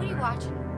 What are you watching?